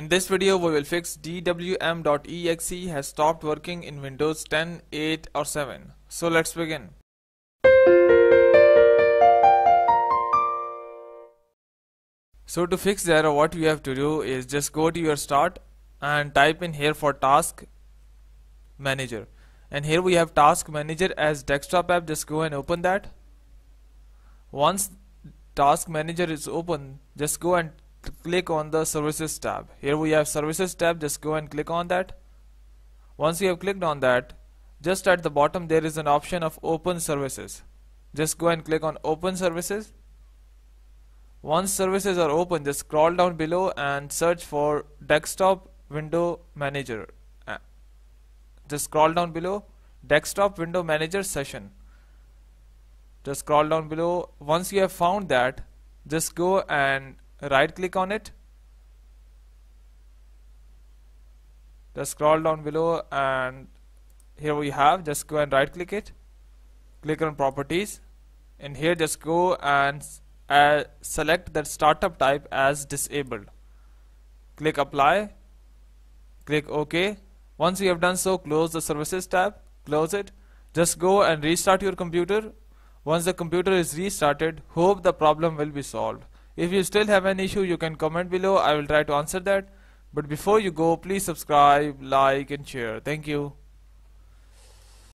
In this video we will fix dwm.exe has stopped working in Windows 10, 8 or 7. So let's begin. So to fix the error what we have to do is just go to your start and type in here for task manager and here we have task manager as desktop app just go and open that once task manager is open just go and click on the services tab. Here we have services tab. Just go and click on that. Once you have clicked on that just at the bottom there is an option of open services. Just go and click on open services. Once services are open just scroll down below and search for desktop window manager. Uh, just scroll down below. Desktop window manager session. Just scroll down below. Once you have found that just go and right click on it. Just scroll down below and here we have just go and right click it. Click on properties. And here just go and uh, select that startup type as disabled. Click apply. Click OK. Once you have done so close the services tab. Close it. Just go and restart your computer. Once the computer is restarted hope the problem will be solved if you still have an issue, you can comment below. I will try to answer that. But before you go, please subscribe, like and share. Thank you.